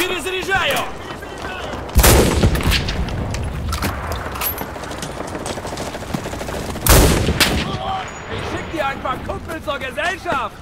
перезаряжаю! Ich schick dir ein paar Kumpel zur Gesellschaft!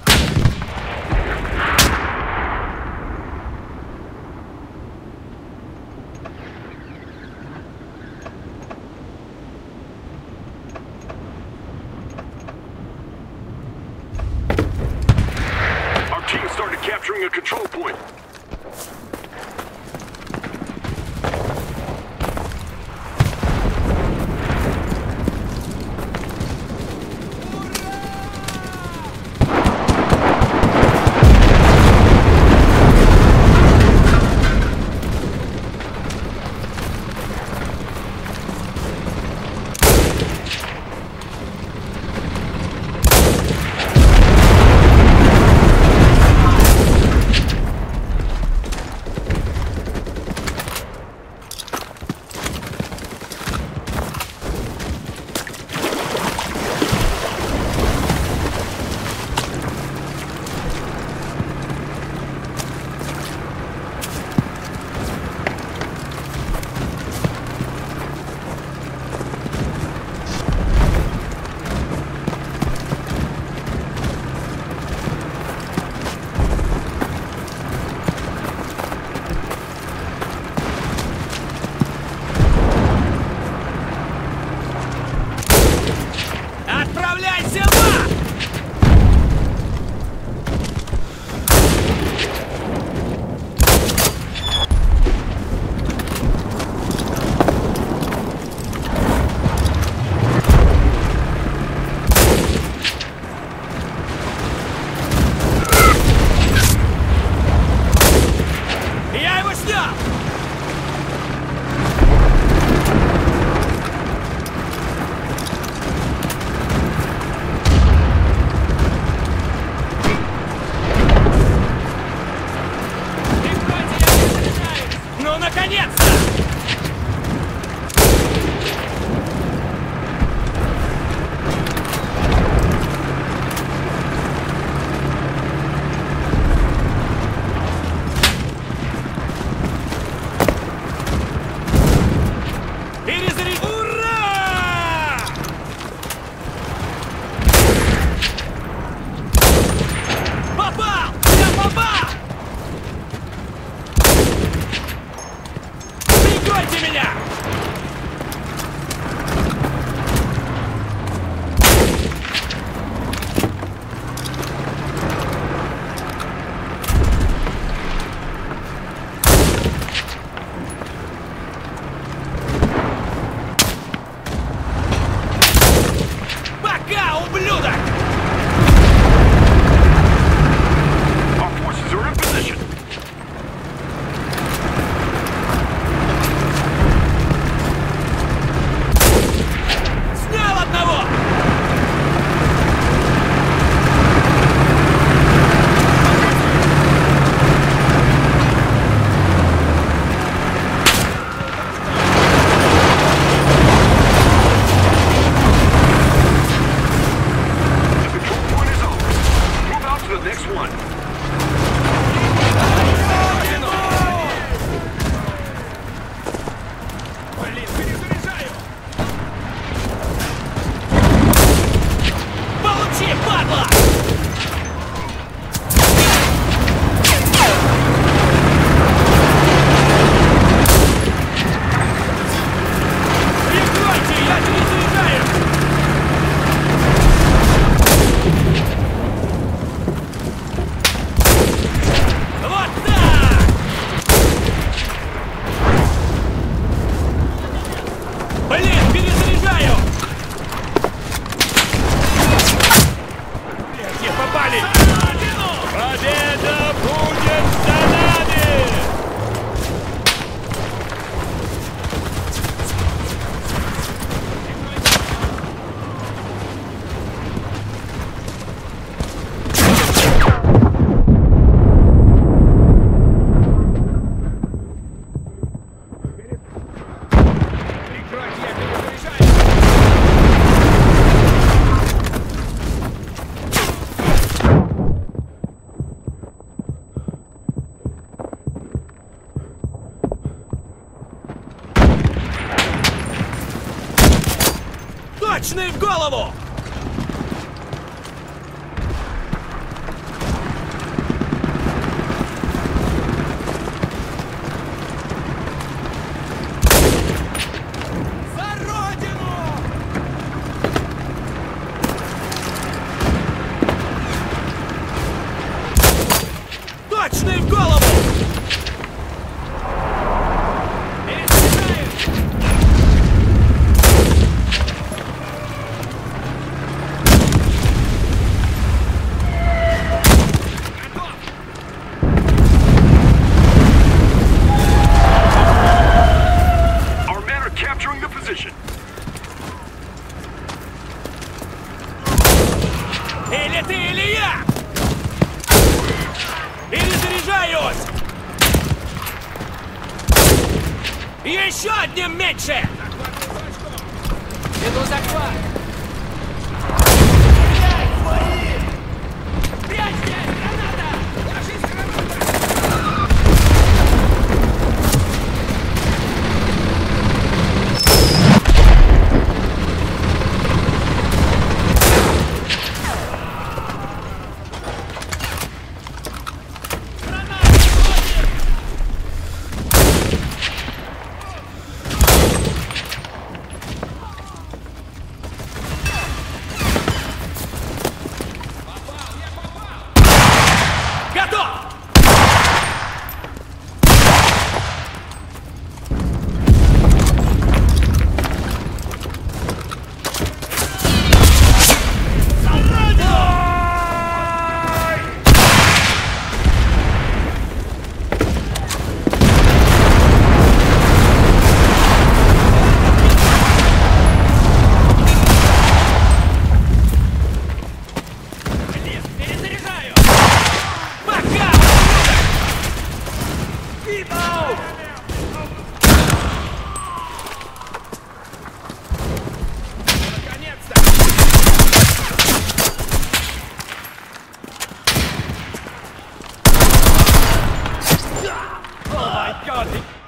Oh my god!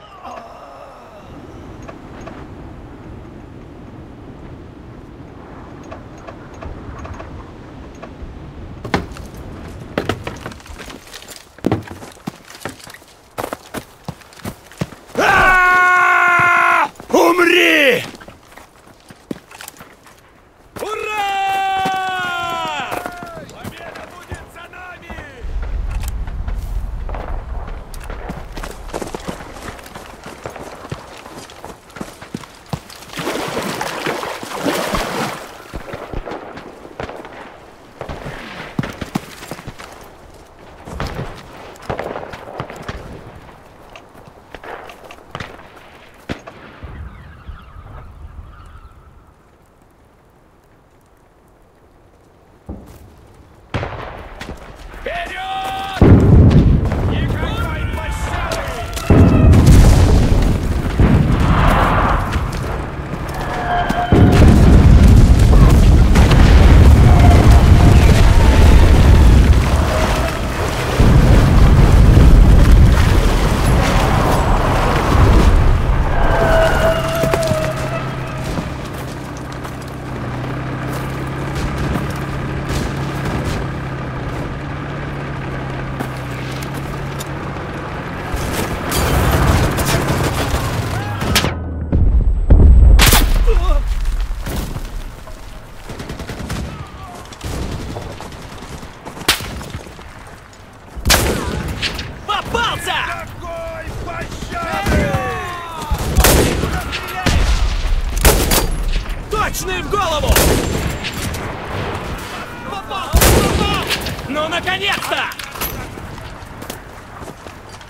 Ну, наконец-то!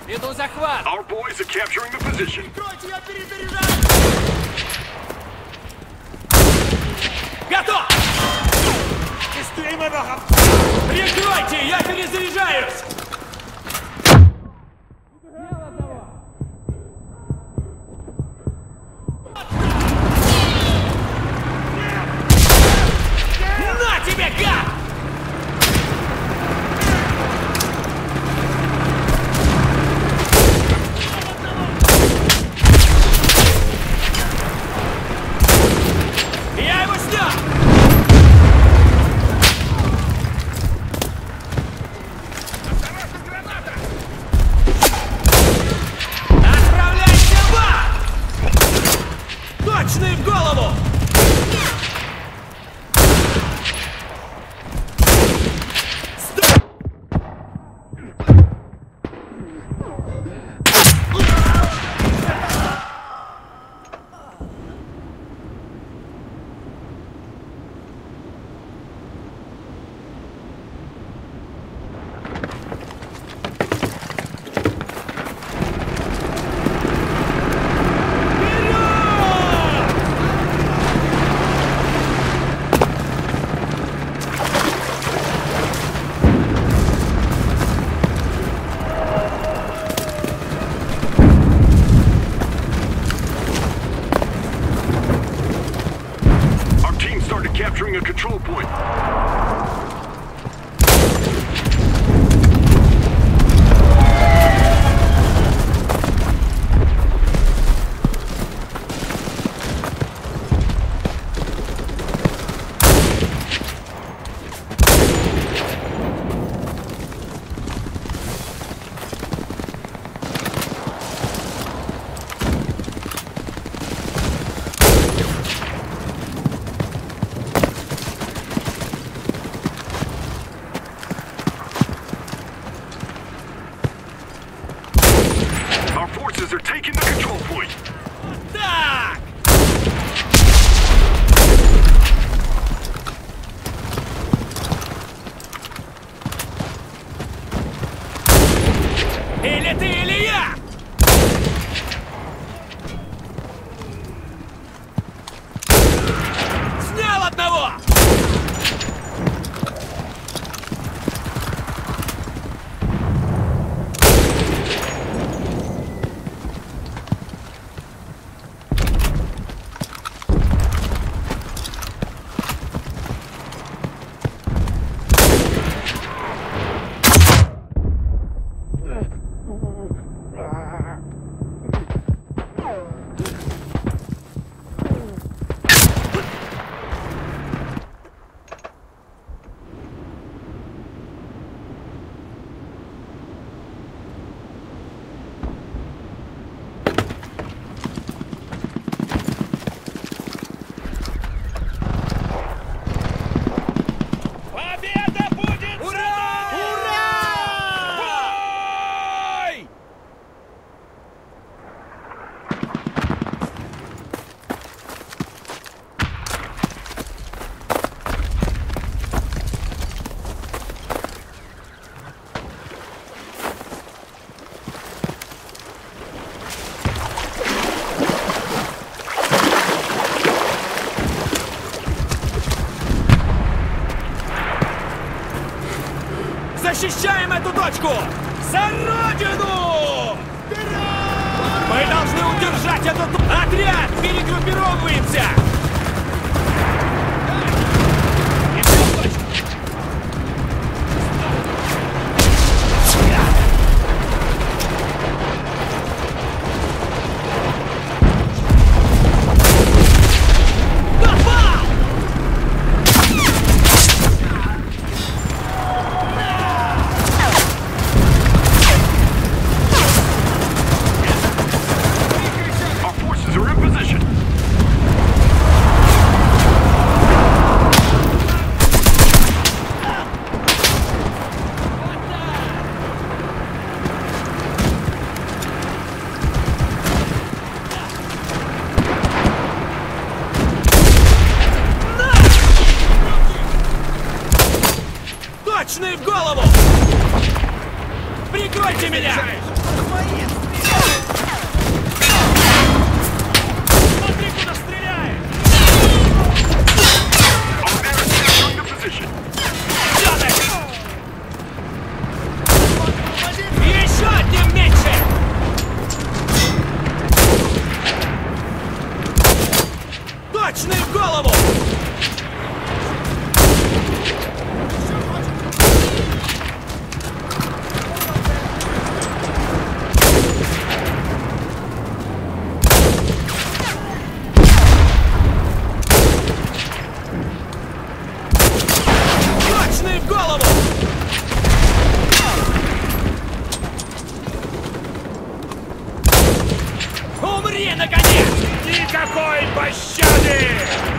Веду захват! Our boys are capturing the position. Прикройте, я перезаряжаю! Готов! Прикройте, я перезаряжаюсь! Мощный в голову! точку! За Родину! Вперед! Мы должны удержать этот отряд! Перегруппировываемся! Никакой пощады!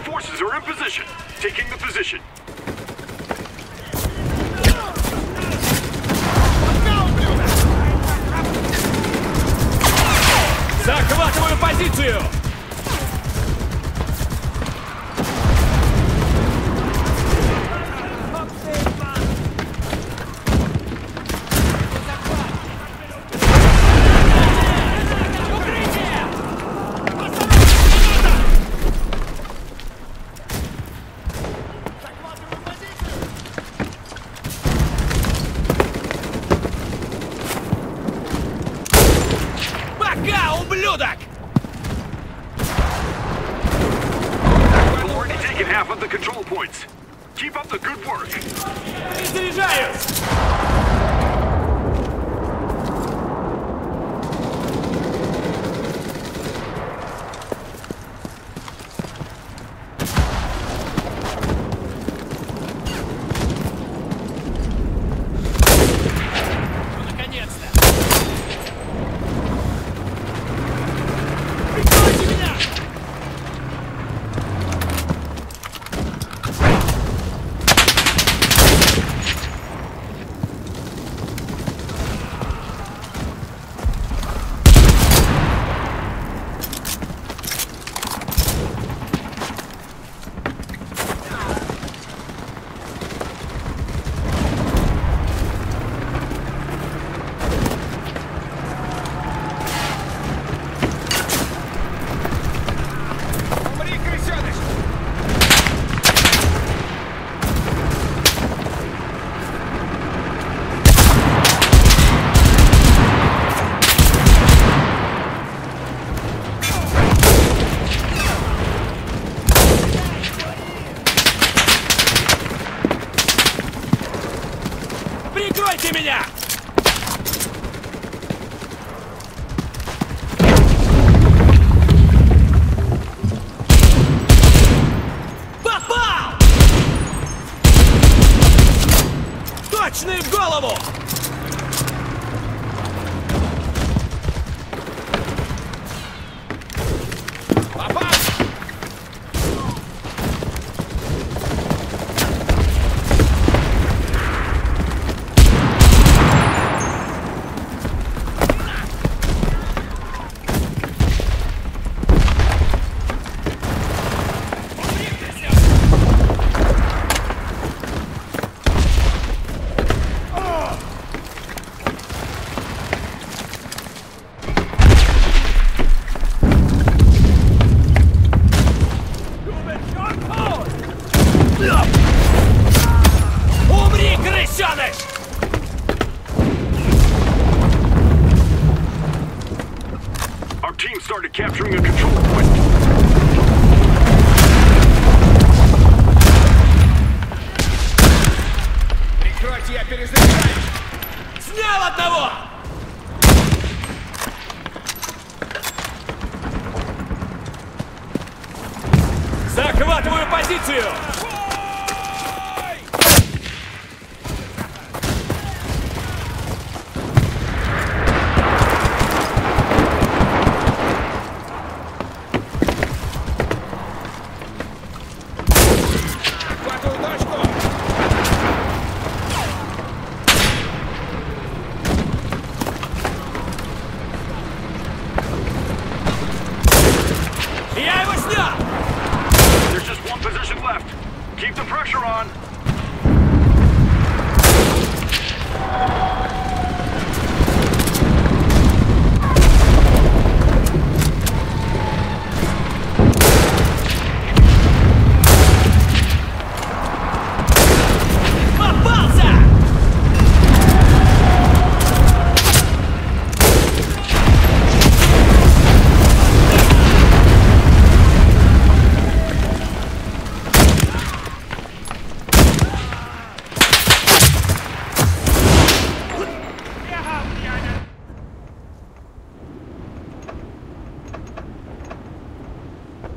forces are in position. Taking the position. Захватываю позицию!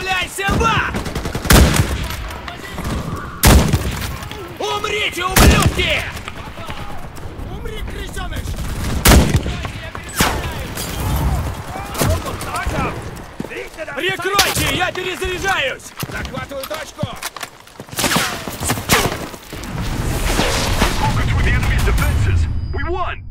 Отправляйся в ад! Умрите, ублюдки! Умри, крысеныш! Прикройте, я перезаряжаюсь! Захватываю точку! Focus with the enemy's defenses. We won.